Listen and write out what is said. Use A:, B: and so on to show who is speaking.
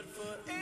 A: Good forever.